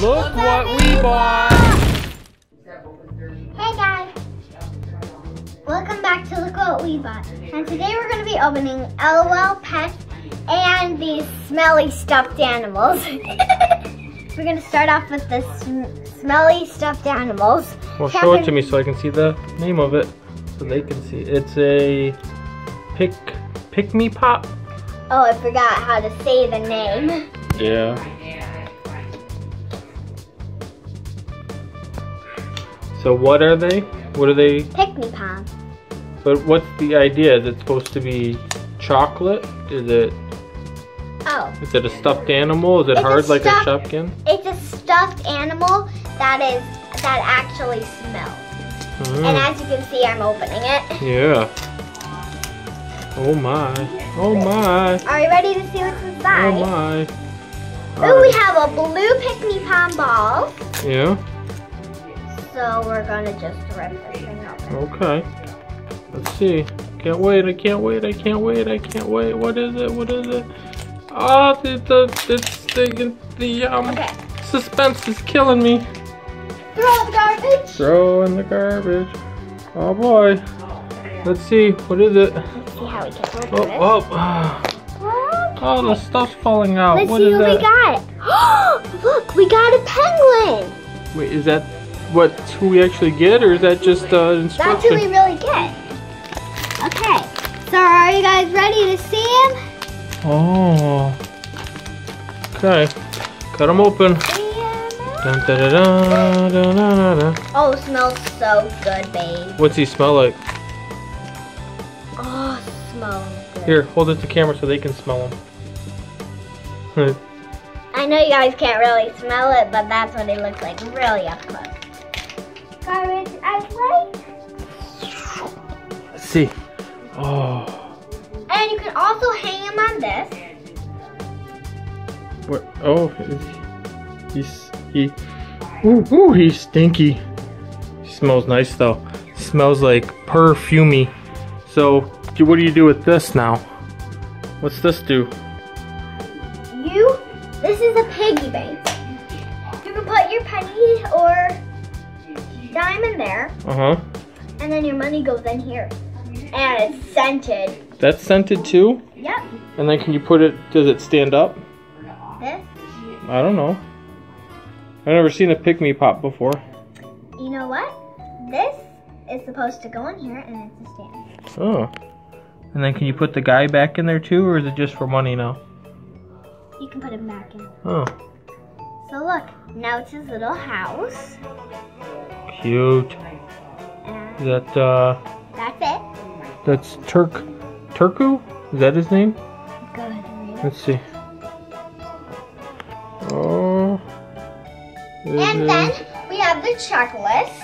Look what we bought! Hey guys! Welcome back to Look What We Bought. And today we're going to be opening LOL Pets and these smelly stuffed animals. we're going to start off with the sm smelly stuffed animals. Well, show it to me so I can see the name of it. So they can see. It's a pick, Pikmi Pop. Oh, I forgot how to say the name. Yeah. So what are they? What are they? Pick me pom. But what's the idea? Is it supposed to be chocolate? Is it? Oh. Is it a stuffed animal? Is it It's a hard like a shopkin? It's a stuffed animal that is that actually smells. Mm, And as you can see, I'm opening it. yeah. Oh my. Oh my. Are you ready to see what's inside? Oh my. Ooh, we have a blue Pikmi pom ball. Yeah. So we're gonna just rip this thing open. Okay. Let's see. Can't wait. I can't wait. I can't wait. I can't wait. What is it? What is it? Oh, the the it's the the um Okay. suspense is killing me. Throw the garbage. Throw in the garbage. Oh boy. Let's see. What is it? Let's see how we can open Oh oh. ah. Oh, the stuff's falling out. Let's What see is what that? we got. Look, we got a penguin. Wait, is that what who we actually get, or is that just uh, That's who we really get. Okay. So are you guys ready to see him? Oh. Okay. Cut them open. Dun, da, da, da. Oh, smells so good, babe. What's he smell like? Oh, smells good. Here, hold it to camera so they can smell him. I know you guys can't really smell it, but that's what it looks like really up close. Garbage, I like. Let's see. Oh. And you can also hang him on this. What? Oh, he's he. Ooh, ooh, he's stinky. He smells nice though. Smells like perfumey. So, what do you do with this now? What's this do? Your money goes in here. And it's scented. That's scented too. Yep. And then can you put it? Does it stand up? This, I don't know. I've never seen a Pikmi Pop before. you know what? This is supposed to go in here, and it's a stand. Oh. And then can you put the guy back in there too, or is it just for money now? You can put him back in. Oh, So look, now it's his little house, cute. That uh, that's it. that's Turk, Turku? Is that his name? Go ahead and read it. Let's see. Oh. And then we have the checklist.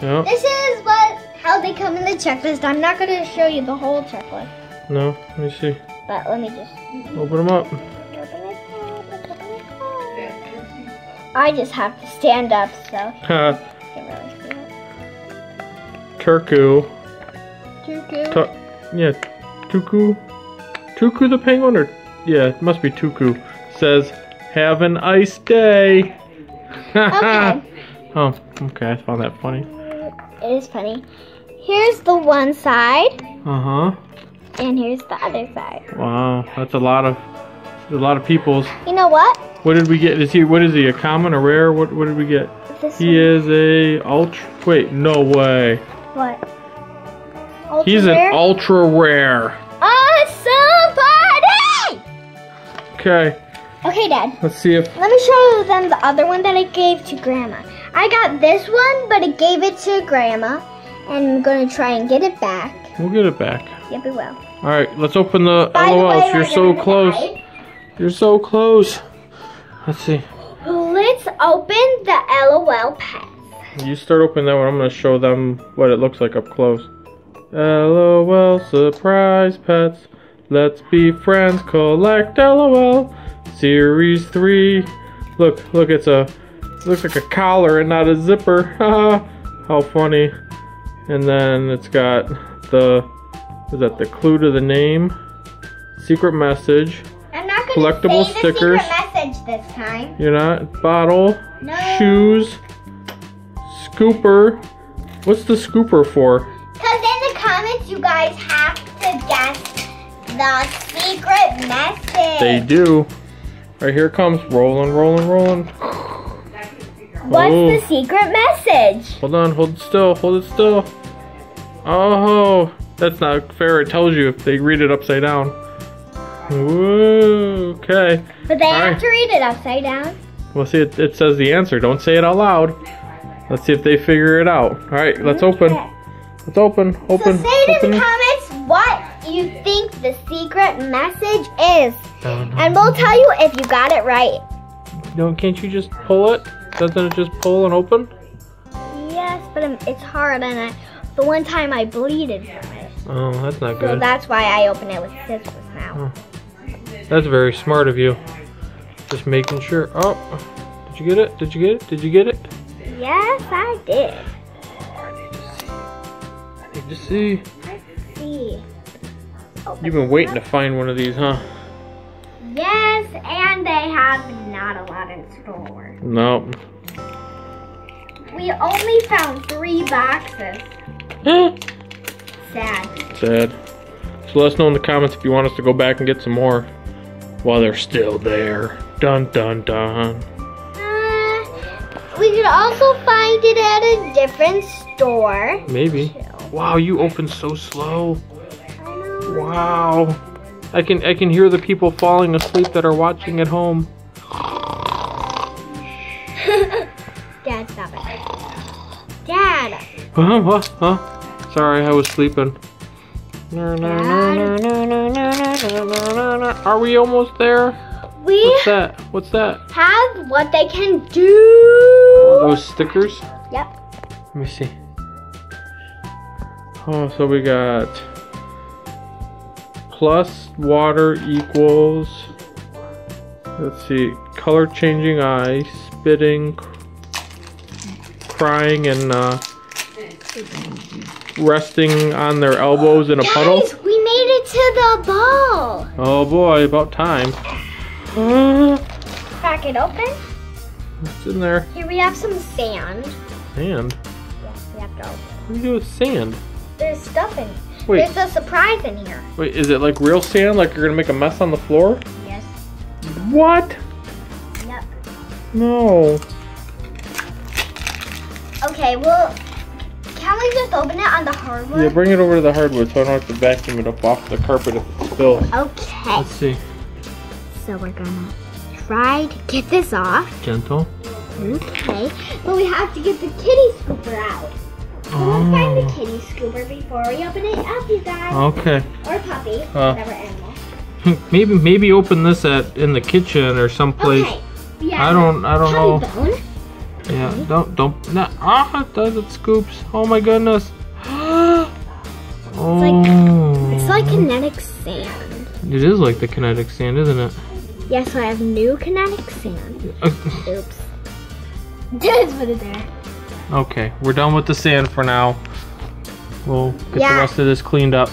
Yeah. This is what how they come in the checklist. I'm not gonna show you the whole checklist, No. Let me see. but let me just Open them up. open it up, open it up. I just have to stand up, so Ha. I can really see it. Turku. Tuku. Tu- yeah. Tuku. Tuku the penguin, or yeah, it must be Tuku. Says, "Have an ice day." Okay. oh, okay. I found that funny. It is funny. Here's the one side, Uh huh. and here's the other side. Wow, that's a lot of a lot of people's. You know what? What did we get? Is he? What is he? A common, a rare? What? What did we get? This He is a ultra. Wait, no way. What? Ultra He's rare? an ultra rare. awesome party! Okay, Okay, Dad. let's see if. Let me show them the other one that I gave to Grandma. I got this one, but I gave it to Grandma, and I'm gonna try and get it back. We'll get it back. Yep, we will. All right, let's open the By the way, You're so close. You're so close. Let's see. Let's open the LOL pets. You start opening that one. I'm gonna show them what it looks like up close. LOL surprise pets. Let's be friends. Collect LOL. Series three. Look, look. It's a looks like a collar and not a zipper. How funny. And then it's got the is that the clue to the name? Secret message. I'm not gonna Collectible say stickers. the secret message this time. You're not? Bottle, No. shoes, scooper. What's the scooper for? Because in the comments, you guys have to guess the secret message. They do. Right here it comes. Rolling, rolling, rolling. What's Oh. the secret message? Hold on, hold still, hold it still. Oh, that's not fair. It tells you if they read it upside down. Whoa, okay. But they have Alright. to read it upside down. Well, see, it, it says the answer. Don't say it out loud. Let's see if they figure it out. All right, let's open. Okay. Let's open. open, So Open. say in the comments what you think the secret message is. And we'll tell you if you got it right. No, can't you just pull it? Doesn't it just pull and open? Yes, but um, it's hard and I, the one time I bleeded from it. Oh, that's not good. So good. that's why I open it with scissors now. That's very smart of you. Just making sure. Oh, did you get it? Did you get it? Did you get it? Yes, I did. I need to see. I need to See. Open oh, You've been waiting to find one of these, huh? Yes, and they have not a lot in store. No. We only found three boxes. Sad. Sad. So let us know in the comments if you want us to go back and get some more while they're still there. Dun dun dun. We could also find it at a different store. Maybe. Wow, you open so slow. Wow. I can I can hear the people falling asleep that are watching at home. Dad, stop it. Dad. Huh? Huh? Huh? Sorry, I was sleeping. Dad. Are we almost there? We What's that? What's that? have what they can do. Those stickers? Yep. Let me see. Oh, so we got plus water equals. Let's see. Color changing eyes, spitting, crying, and uh, resting on their elbows in a puddle. Guys, we made it to the ball. Oh boy, about time. Crack it open. what's in there? Here we have some sand. Sand. Yes, we have to open. What do you do with sand? There's stuff in. Wait, There's a surprise in here. wait, is it like real sand? Like you're gonna make a mess on the floor? Yes. What? Yep. No. Okay, well, can we just open it on the hardwood? Yeah, bring it over to the hardwood so I don't have to vacuum it up off the carpet if it spills. Okay. Let's see. So we're gonna try to get this off. Gentle. Okay. But we have to get the kitty scooper out. So let's find the Oh. kitty scooper before we open it up, you guys. Okay. Or puppy, Uh. whatever animal. maybe maybe open this at in the kitchen or someplace. Okay. have I don't I don't know. bone. Yeah. Don't don't. Ah, it does it scoops. Oh my goodness. oh. It's like kinetic sand. It is like the kinetic sand, isn't it? Yes, I have new kinetic sand. Oops. Just put it there. okay, we're done with the sand for now. We'll get the rest of this cleaned up.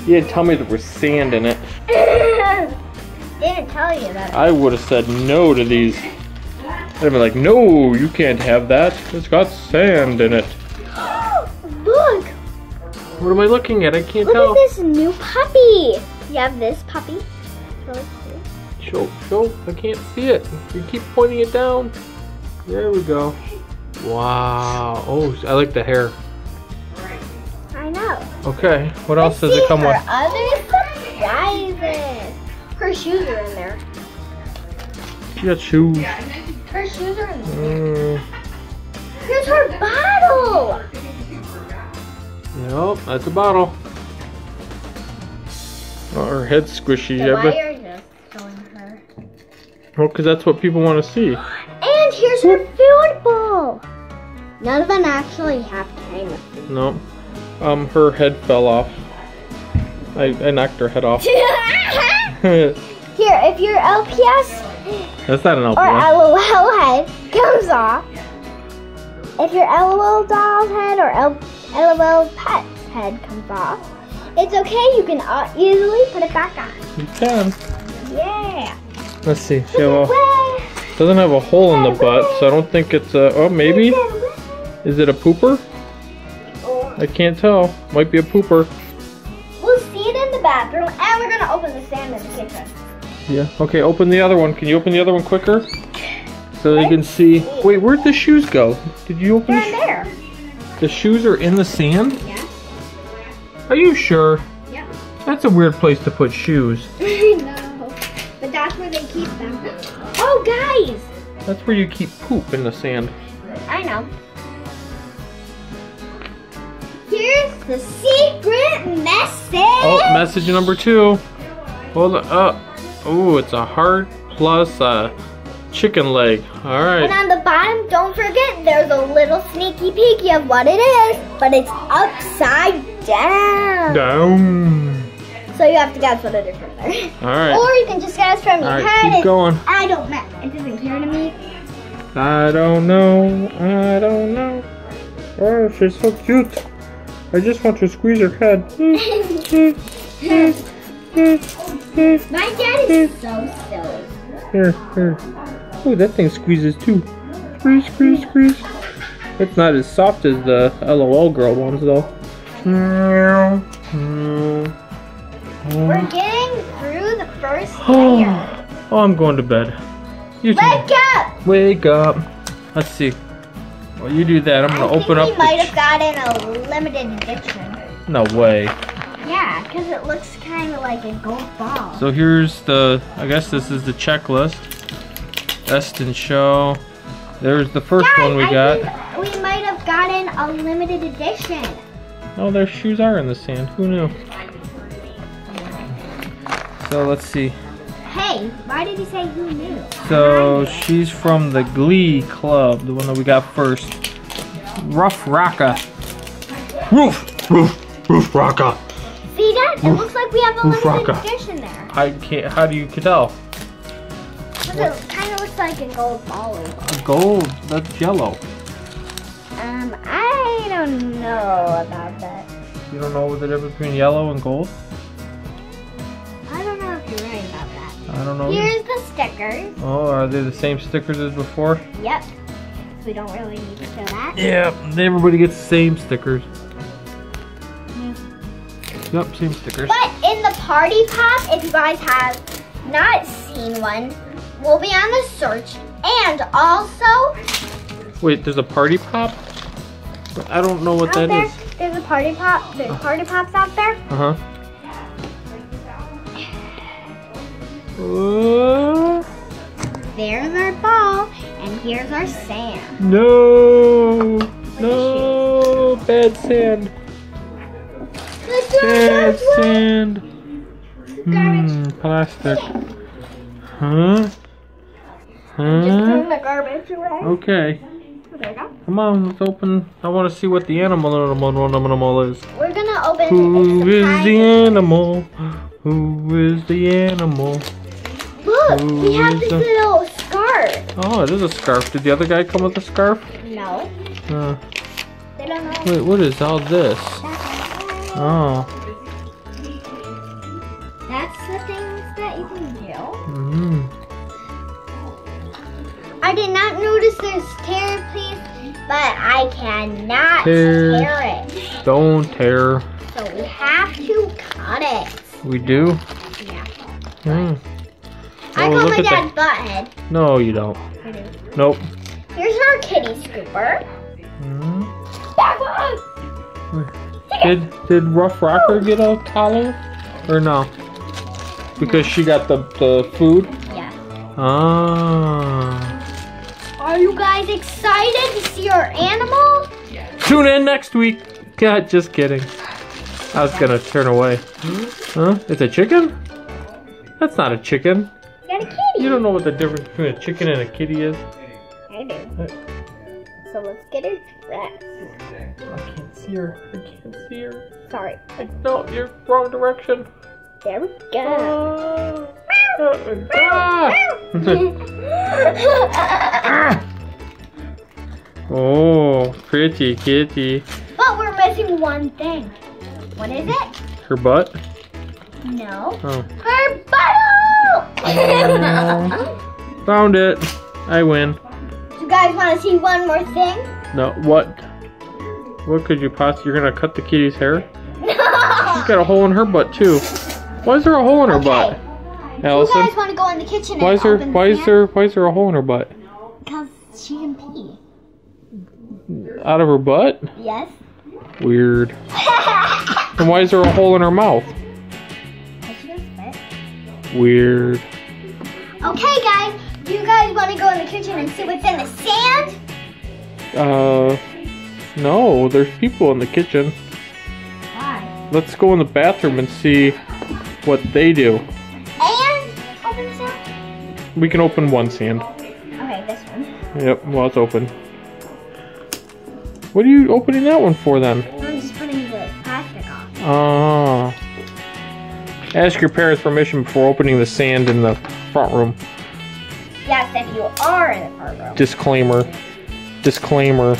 You didn't tell me there was sand in it. Didn't tell you that. I would have said no to these. I'd have been like, no, you can't have that. It's got sand in it. Look! What am I looking at? I can't Look tell. at this new puppy. You have this puppy. So let's. Show, show. I can't see it. You keep pointing it down. There we go. Wow. Oh, I like the hair. I know. Okay. What else Let's does see it come her with? other surprises. Her shoes are in there. She got shoes. Her shoes are in there. Mm, Here's her bottle. yep, that's a bottle. Oh, her head's squishy. The Yeah, but wire just showing her. well, because that's what people want to see. And here's her food bowl. None of them actually have time. No. Um, her head fell off. I, I knocked her head off. Here, if your LPS That's not an or LPS. LOL head comes off, if your LOL doll's head or L- LOL pet's head comes off, it's okay. You can uh, easily put it back on. You can. Yeah. Let's see. She have a, Way. doesn't have a hole in the butt, so I don't think it's a. Oh, maybe. Is it a pooper? Oh, I can't tell. Might be a pooper. We'll see it in the bathroom, and we're gonna open the sand in the kitchen. Yeah. Okay. Open the other one. Can you open the other one quicker? So you can see. Wait, where'd the shoes go? Did you open They're the, in there. the shoes? Are in the sand? Yeah. Are you sure? Yep. That's a weird place to put shoes. no, but that's where they keep them. Oh, guys! That's where you keep poop in the sand. I know. Here's the secret message. Oh, message number two. Hold. Uh, oh, it's a heart plus a chicken leg. All right. And on the bottom, don't forget, there's a little sneaky peeky of what it is, but it's upside down. Down. So you have to guess what it is from there. All right. Or you can just guess from All your right. head. Keep going. I don't know. It doesn't care to me. I don't know. I don't know. Oh, she's so cute. I just want to squeeze her head. My dad is so silly. Here, here. Oh, that thing squeezes too. Squeeze, squeeze, squeeze. It's not as soft as the LOL girl ones though. We're getting through the first layer. oh, I'm going to bed. You Wake up! wake up. Let's see. While you do that, I'm gonna think open we up. might have gotten a limited edition. no way. Yeah, because it looks kind of like a gold ball. So here's the. I guess this is the checklist. Best in show. There's the first Guys, one we I got. we might have gotten a limited edition. Oh, their shoes are in the sand. Who knew? So let's see. Hey, why did you say who knew? So she's from the Glee Club, the one that we got first. Rough Rocka. Roof, roof, roof Rocka. See that? It looks like we have a Oof, limited Rocka. edition there. I can't. How do you tell? 'Cause it kind of looks like a gold ball. A gold. That's yellow. Um, I don't know about that. You don't know the difference between yellow and gold? I don't know if you're right about that. I don't know. Here's the stickers. Oh, are they the same stickers as before? Yep. We don't really need to show that. Yeah. Everybody gets the same stickers. Yep, same stickers. But in the party pop, if you guys have not seen one, we'll be on the search. And also, Wait, there's a party pop? I don't know what out that there, is. there's a party pop. There's party pops out there. Uh huh. Uh, There's our ball, and here's our sand. no, no, bad sand, bad sand. Hmm, plastic. Huh? Just Huh? the garbage away. Okay, There you go. Come on, let's open. I want to see what the animal animal animal is. We're gonna open Who is the animal? Who is the animal? Look, we have this the- little scarf. Oh, it is a scarf. Did the other guy come with a scarf? No, Uh, they don't know. wait, what is all this? Oh, I did not notice there's tear piece, but I cannot Tear. tear it. don't tear. So we have to cut it. We do. Yeah. I Oh, call look my dad butthead. No, you don't. I do. Nope. Here's our kitty scooper. One. Did did Rough Rocker get a collar or no? Because she got the the food. Yeah. Ah. Are you guys excited to see our animal? Yes. Tune in next week. God, just kidding. I was gonna turn away. Huh? It's a chicken? That's not a chicken. We got a kitty. You don't know what the difference between a chicken and a kitty is. I do. So let's get her dressed. I can't see her. I can't see her. Sorry. No, you're wrong direction. There we go. Ah. Ah. oh, pretty kitty. but we're missing one thing. What is it? Her butt? No. Oh. Her! Oh. Found it. I win. you guys want to see one more thing? No, what? What could you possibly? You're gonna cut the kitty's hair? No. She's got a hole in her butt too. Why is there a hole in her Okay. butt? You guys want to go in the kitchen why and is there? open the Why is there? Why is there a hole in her butt? Because she can pee. Out of her butt? Yes. Weird. And why is there a hole in her mouth? Weird. Okay, guys. Do you guys want to go in the kitchen and see what's in the sand? Uh, no. There's people in the kitchen. Why? Let's go in the bathroom and see what they do. We can open one sand. Okay, this one. Yep, well, it's open. What are you opening that one for then? I'm just putting the plastic off. Ah. Ask your parents' permission before opening the sand in the front room. Yes, if you are in the front room. Disclaimer. Disclaimer.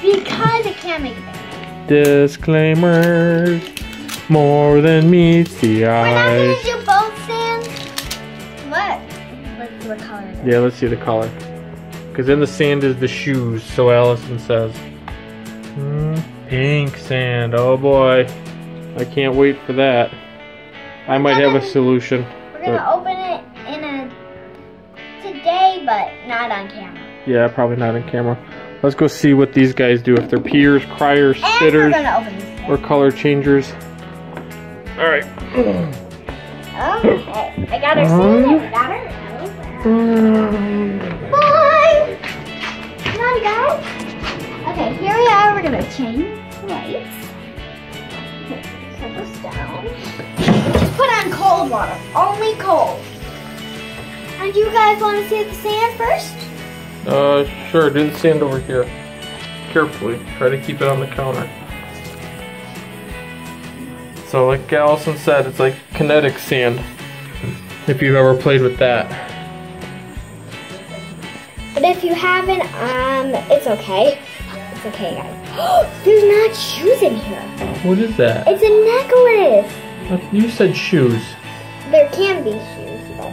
Because it can't make a Disclaimers. More than meets the eye. Yeah, let's see the color. Because in the sand is the shoes, so Allison says. Hmm, pink sand. Oh boy. I can't wait for that. I might have a solution. We're gonna open it in a today, but not on camera. Yeah, probably not on camera. Let's go see what these guys do. If they're peers, criers, And spitters, gonna open this. or color changers. Alright. Okay, I got her sand there. Bye. Come on, guys. Okay, here we are. We're gonna change lights. Set this down. Just put on cold water. Only cold. And you guys want to see the sand first? Uh, sure. Do the sand over here. Carefully. Try to keep it on the counter. So, like Allison said, it's like kinetic sand. If you've ever played with that. But if you haven't, um, it's okay. It's okay, guys. There's not shoes in here. What is that? It's a necklace. Uh, You said shoes. There can be shoes, but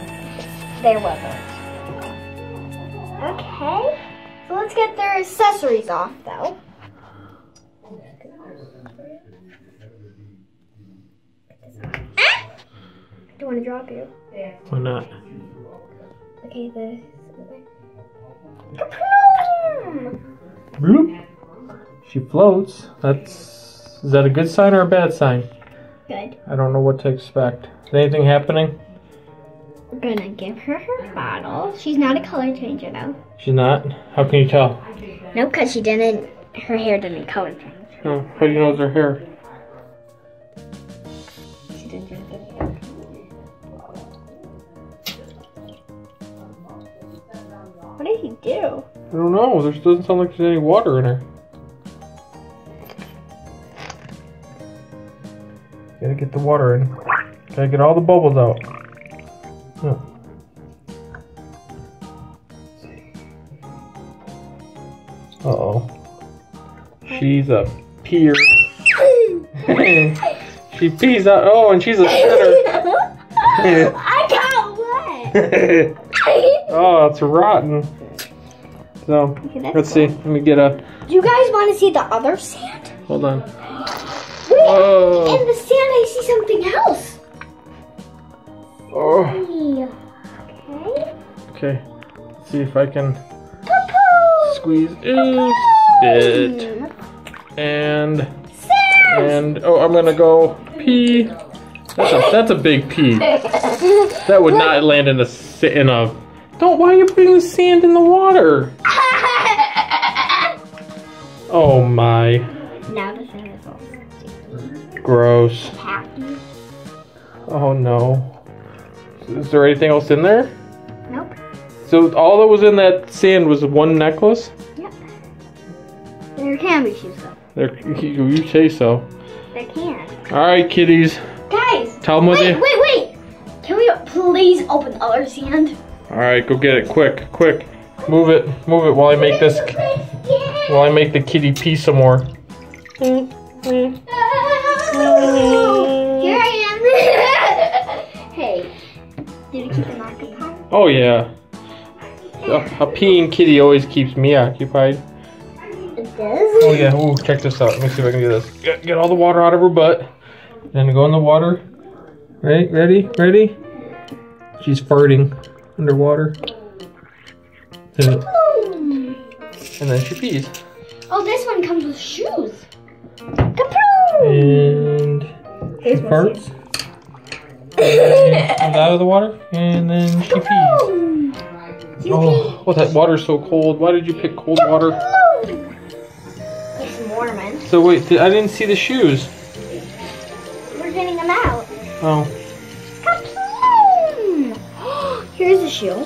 there wasn't. Okay. So let's get their accessories off, though. Ah! Don't want to drop you. Why not? Okay, the. Bloop. She floats. That's. Is that a good sign or a bad sign? Good. I don't know what to expect. Is anything happening? We're gonna give her her bottle. She's not a color changer, though. She's not? How can you tell? No, because she didn't. Her hair didn't color change. Oh, how do you know it's her hair? Don't know. There doesn't sound like there's any water in her. Gotta get the water in. Gotta get all the bubbles out. Huh. Uh oh. She's a peer. she pees out. Oh, and she's a spitter. I got wet. oh, it's rotten. So, Okay, let's see. Let me get a. Do you guys want to see the other sand? Hold on. Wait, Whoa. in the sand I see something else. Oh. Okay. Okay. Let's see if I can Poo-poo. squeeze it. It. And Sand. and oh, I'm gonna go pee. That's a that's a big pee. That would not land in the sa- in a. Don't. Why are you putting the sand in the water? Oh my. now the sand is all sticky. Gross. Oh no. Is there anything else in there? Nope. So all that was in that sand was one necklace. Yep. There can be shoes though. There, you say so. There can. All right, kitties. Guys. Tell them what Wait, they. wait, wait. Can we please open the other sand? All right, go get it, quick, quick. Move it, move it while I make this. While I make the kitty pee some more. Here I am. hey, did we keep Oh yeah. A, a peeing kitty always keeps me occupied. It does. Oh yeah. Ooh, check this out. Let me see if I can do this. Get, get all the water out of her butt. Then go in the water. Right? Ready? Ready? She's farting underwater. And and then she pees. Oh, this one comes with shoes. Kapoom! And she Here's farts. And comes out of the water. And then she pees. Kapoom! Oh, oh, that water's so cold. Why did you pick cold water? It's some warming. So wait, I didn't see the shoes. We're getting them out. Oh, Here's a shoe.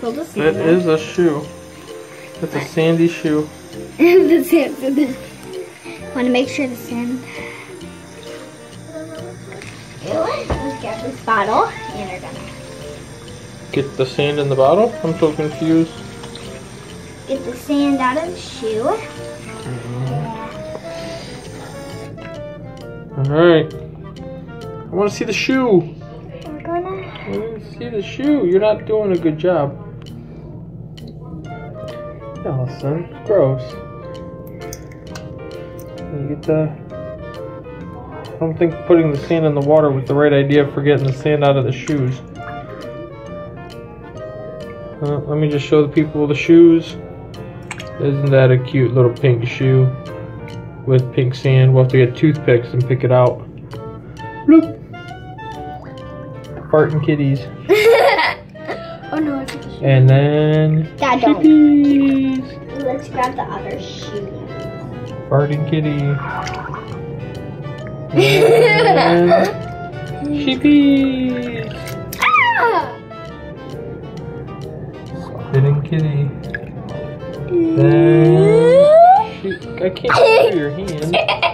With that sand. is a shoe. That's a sandy shoe. the sand. Want to make sure the sand. Let's get this bottle and we're gonna Get the sand in the bottle? I'm so confused. get the sand out of the shoe. Alright. I want to see the shoe. See the shoe. You're not doing a good job. Allison, gross. You get the. I don't think putting the sand in the water was the right idea for getting the sand out of the shoes. Uh, let me just show the people the shoes. Isn't that a cute little pink shoe with pink sand? We'll have to get toothpicks and pick it out. Bloop. Farting kitties. oh no, it's a shoe. And then Dad, don't. Let's grab the other shoe. Farting kitty. Sheepies. Ah! Spitting kitty. Then I can't see your hand.